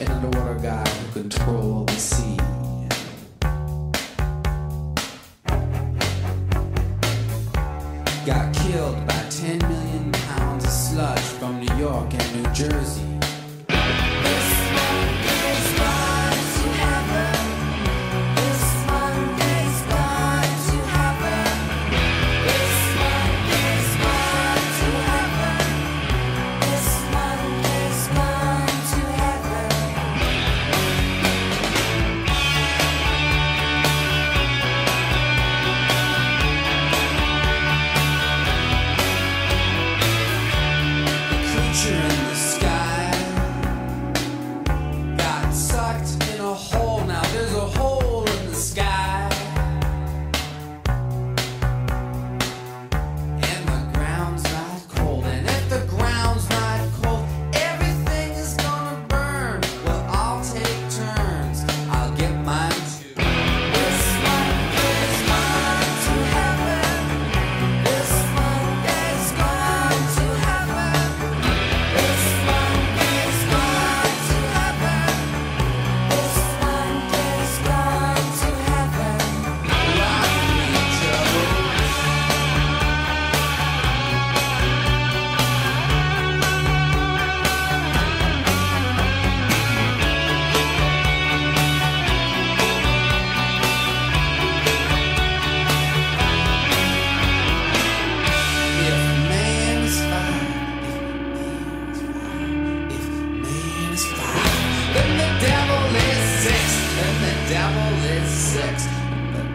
an underwater guy who controlled the sea. Got killed by 10 million pounds of sludge from New York and New Jersey.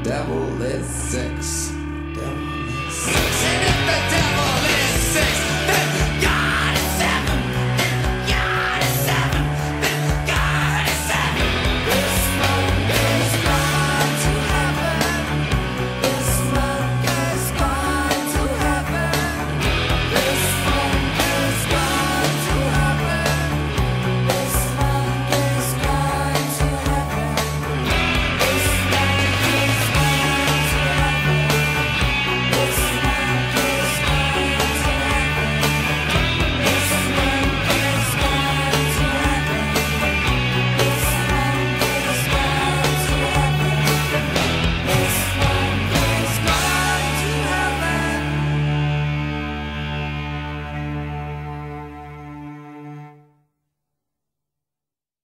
Devil is six, devil is six,